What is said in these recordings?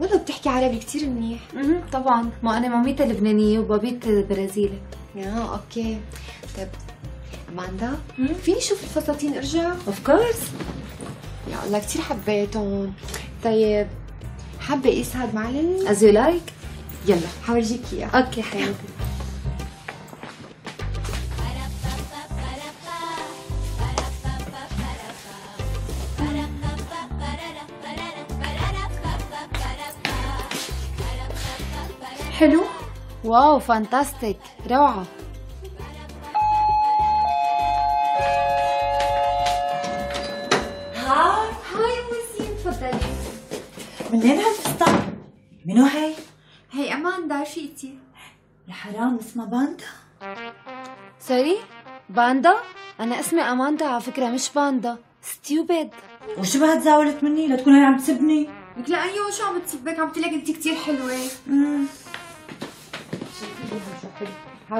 والله بتحكي عربي كتير منيح؟ أها طبعا. ما أنا مامتها لبنانية وبابيتها برازيلي. يا okay. طيب أماندا فيني شوف الفساتين أرجع؟ of course يا الله كتير حبيتهم. طيب حابة اقيس هاد معلم as you like يلا. حورجيك اياه okay. حياتي حلو؟ wow fantastic. روعة. hi. hi وسيم تفضلي. منين هالفستان؟ منو هي؟ هي أماندا رفيقتي يا حرام اسمها باندا. sorry? باندا؟ أنا اسمي أماندا على فكرة مش باندا. stupid وشو بها تزاورت مني؟ لتكون هي عم تسبني؟ لك لا أيوه شو عم تسبك؟ عم تقول لك انت كثير حلوة. مم.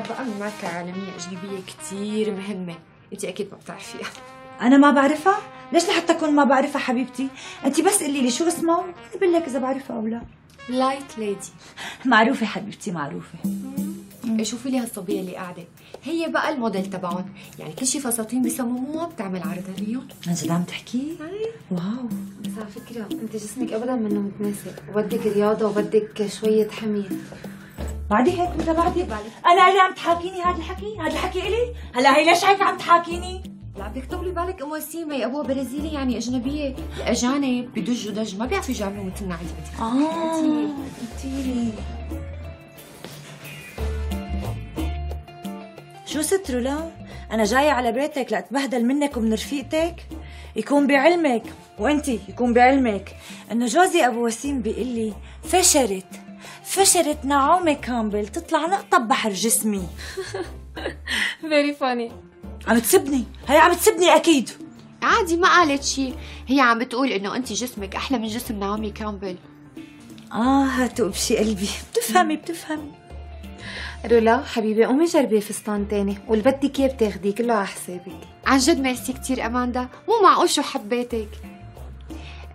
بقى من ماركة عالمية أجنبية كتير مهمة. أنت أكيد ما بتعرفيها. أنا ما بعرفها؟ ليش لحتى أكون ما بعرفها حبيبتي؟ أنت بس قولي لي شو اسمها وأنا بقول لك إذا بعرفها أو لا. light lady معروفة حبيبتي معروفة. شوفي لي هالصبية اللي قاعدة. هي بقى الموديل تبعهم. يعني كل شي فساتين بيصمموها بتعمل عرض إلهن عن جد عم تحكي؟ wow. بس على فكرة أنت جسمك ابدا منه متناسق وبدك رياضة وبدك شوية حمية. بعدي هيك ولا بعدي؟ أنا اللي عم تحاكيني هذا الحكي؟ هذا الحكي إلي؟ هلا هي ليش هيك عم تحاكيني؟ لا بدك طولي بالك ام وسيم هي أبوها برازيلي يعني أجنبية الاجانب دج بدج ما بيعرفوا يجاملوا مثلنا عادي آه قلتيلي شو ست رولا؟ أنا جاية على بيتك لأتبهدل منك ومن رفيقتك يكون بعلمك وأنتي يكون بعلمك إنه جوزي أبو وسيم بيقول لي فشرت فشرت نعومي كامبل تطلع نقطة بحر جسمي. very funny عم تسبني؟ هي عم تسبني أكيد. عادي ما قالت شيء هي عم بتقول إنه انت جسمك أحلى من جسم نعومي كامبل. آه هاتوا بشي قلبي. بتفهمي بتفهمي. رولا حبيبي قومي جربي فستان تاني واللي بدك إياه بتاخديه كله على حسابك. عن جد ميرسي كتير أماندا. مو معقول شو حبيتك.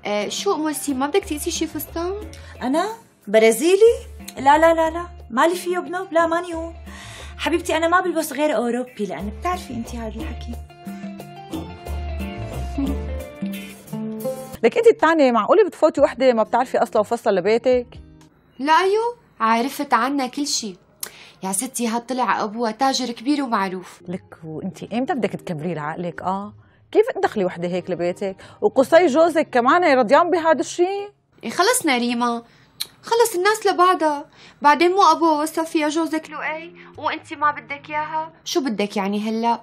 آه شو ام وسيم ما بدك تقيسي شي فستان؟ أنا؟ برازيلي؟ لا لا لا لا. مالي فيه بنوب؟ لا ماني هون. حبيبتي أنا ما بلبس غير أوروبي لأن بتعرفي انت هذا الحكي. لك انت الثانية معقولة بتفوتي وحدة ما بتعرفي أصلا وفصلها لبيتك؟ لا ايو عرفت عنا كل شي. يا ستي هاد طلع أبوها تاجر كبير ومعروف. لك وانت إمتى بدك تكبري لعقلك؟ آه؟ كيف تدخلي وحدة هيك لبيتك؟ وقصي جوزك كمان رضيان بهذا الشيء؟ إيه خلصنا ريما. خلص الناس لبعضها. بعدين مو ابوها وصف فيها جوزك لؤي وأنت ما بدك إياها. شو بدك يعني هلا؟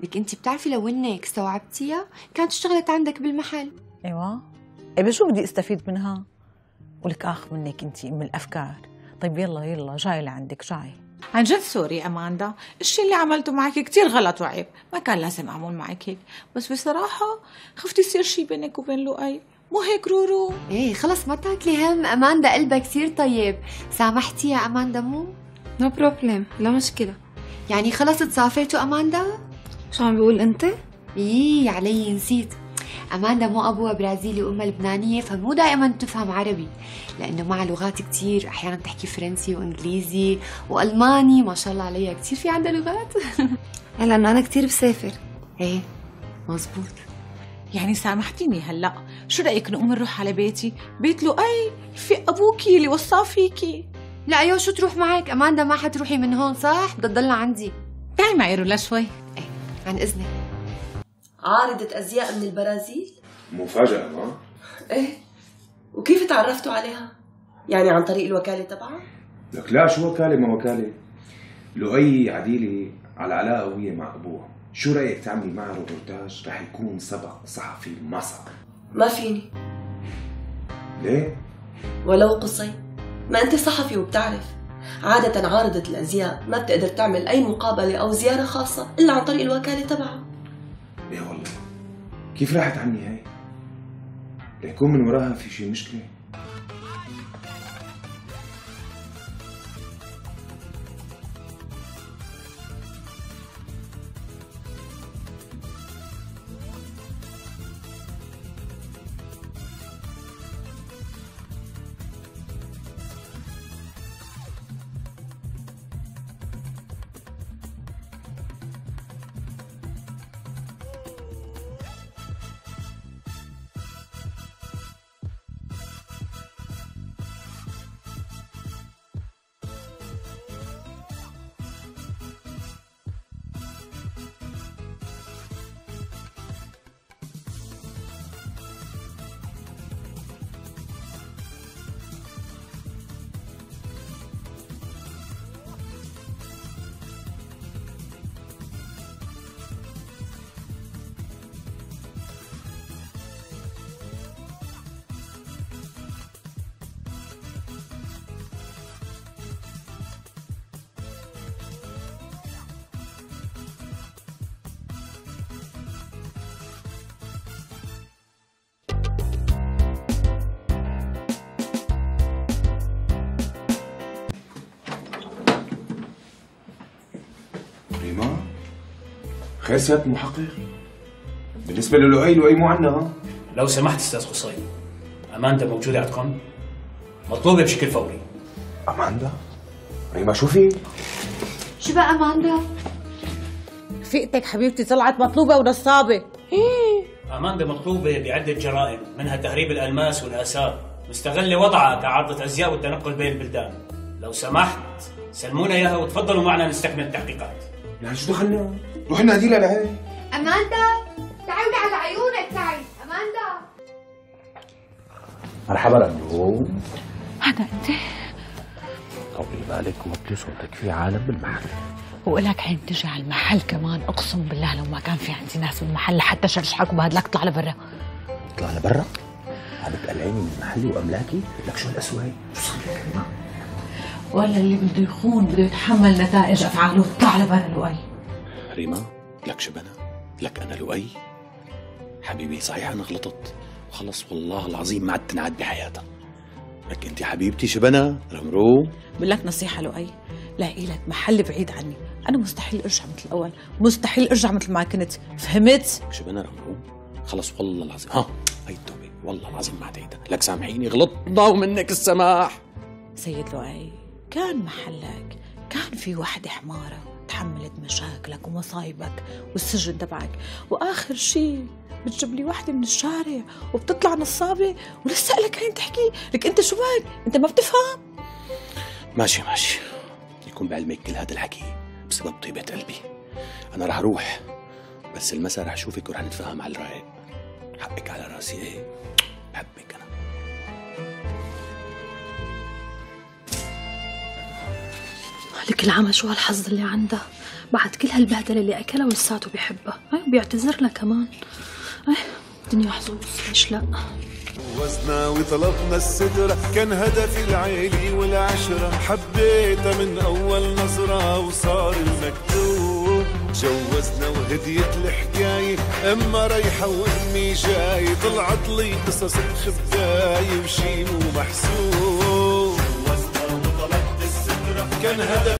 لك أنت بتعرفي لو إنك استوعبتيها كانت اشتغلت عندك بالمحل. أيوه. إيه بس شو بدي أستفيد منها؟ ولك آخ منك أنت أم الأفكار. طيب يلا يلا جاي لعندك جاي. عن جد sorry أماندا. الشيء اللي عملته معك كتير غلط وعيب. ما كان لازم أعمل معك هيك. بس بصراحة خفت يصير شيء بينك وبين لؤي. مو هيك رورو؟ إيه خلص ما تاكلي هم. أماندا قلبها كثير طيب. سامحتي يا أماندا مو؟ no problem لا مشكلة. يعني خلص تصافيتوا أماندا؟ شو عم بيقول أنت؟ إيه علي نسيت. أماندا مو أبوها برازيلي وأمها لبنانية فمو دائما تفهم عربي. لأنه معها لغات كتير أحيانا بتحكي فرنسي وإنجليزي وألماني. ما شاء الله عليها كتير في عندها لغات. لأنه أنا كثير بسافر. إيه مزبوط. يعني سامحتيني هلا. شو رأيك نقوم نروح على بيتي؟ بيت لؤي في أبوكي اللي وصاه فيكي لا أيوه شو تروح معك؟ أماندا ما حتروحي من هون صح؟ بدها تضلها عندي. تعي معي رولا شوي. عن اذنك عارضة أزياء من البرازيل؟ مفاجأة ما؟ إيه. وكيف تعرفتوا عليها؟ يعني عن طريق الوكالة تبعها؟ لك لا شو وكالة؟ ما وكالة. لؤي عديلي على علاقة قوية مع أبوها. شو رأيك تعملي معها روبورتاج رح يكون سبق صحفي ما صار ما فيني. ليه؟ ولو قصي. ما أنت صحفي وبتعرف. عادة عارضة الأزياء ما بتقدر تعمل أي مقابلة أو زيارة خاصة إلا عن طريق الوكالة تبعها. إيه والله. كيف راح تعملي هاي؟ ليكون من وراها في شي مشكلة؟ خير سيادة المحقق بالنسبة للؤي لؤي مو عنا ها لو سمحت أستاذ قصي أماندا موجودة عندكم؟ مطلوبة بشكل فوري. أماندا؟ ريما شو في؟ شو بقى أماندا؟ رفيقتك حبيبتي طلعت مطلوبة ونصابة. أماندا مطلوبة بعدة جرائم منها تهريب الألماس والآثار. مستغلة وضعها كعارضه أزياء والتنقل بين البلدان. لو سمحت سلمونا إياها وتفضلوا معنا نستكمل التحقيقات. يعني شو دخلنا؟ روح ناديلها لهي أماندا تعالي على عيونك تعي. أماندا. مرحبا رنو هذا أنت؟ طولي بالك وطي صوتك في عالم بالمحل. وقلك حين تجي على المحل كمان أقسم بالله لو ما كان في عندي ناس بالمحل لحتى شرشحك وبهدلك اطلع لبرا. اطلع لبرا؟ عم بتقلعيني من محلي وأملاكي. لك شو القسوه هي شو صار لك ولا اللي بده يخون بده يتحمل نتائج أفعاله اطلع لبرا لؤي ريما لك شبنا لك أنا لؤي؟ حبيبي صحيح أنا غلطت؟ وخلص والله العظيم ما عاد تنعاد بحياتها. لك أنت حبيبتي شبنا رمرو؟ بقول لك نصيحة لؤي؟ لاقي لك محل بعيد عني. أنا مستحيل أرجع مثل الأول. مستحيل أرجع مثل ما كنت. فهمت؟ لك شبنا رمرو خلص والله العظيم. ها هي التوبة. والله العظيم ما عاد لك سامحيني غلطنا ومنك السماح. سيد لؤي كان محلك كان في وحدة حمارة. تحملت مشاكلك ومصايبك والسجن تبعك. وآخر شيء بتجيب لي وحدة من الشارع وبتطلع نصابة ولسه لك عين تحكي. لك أنت شو بك؟ أنت ما بتفهم؟ ماشي ماشي. يكون بعلمك كل هذا الحكي بسبب طيبة قلبي. أنا رح أروح بس المسا رح أشوفك ورح نتفاهم على الرايق حقك على رأسي إيه؟ بحبك أنا. لك العمى شو هالحظ اللي عندها بعد كل هالبهدلة اللي أكلها ولساته بيحبها بيعتذر لها كمان. هاي الدنيا حظوظ ليش لا؟ وزنا وطلبنا السدرة كان هدفي العيلي والعشرة. حبيتها من أول نظرة وصار المكتوب. جوزنا وهديت الحكاية أما رايحة وأمي جاي طلعت لي قصص خباية وشي مو محسوب. جوزنا وطلبت السدرة كان هدفي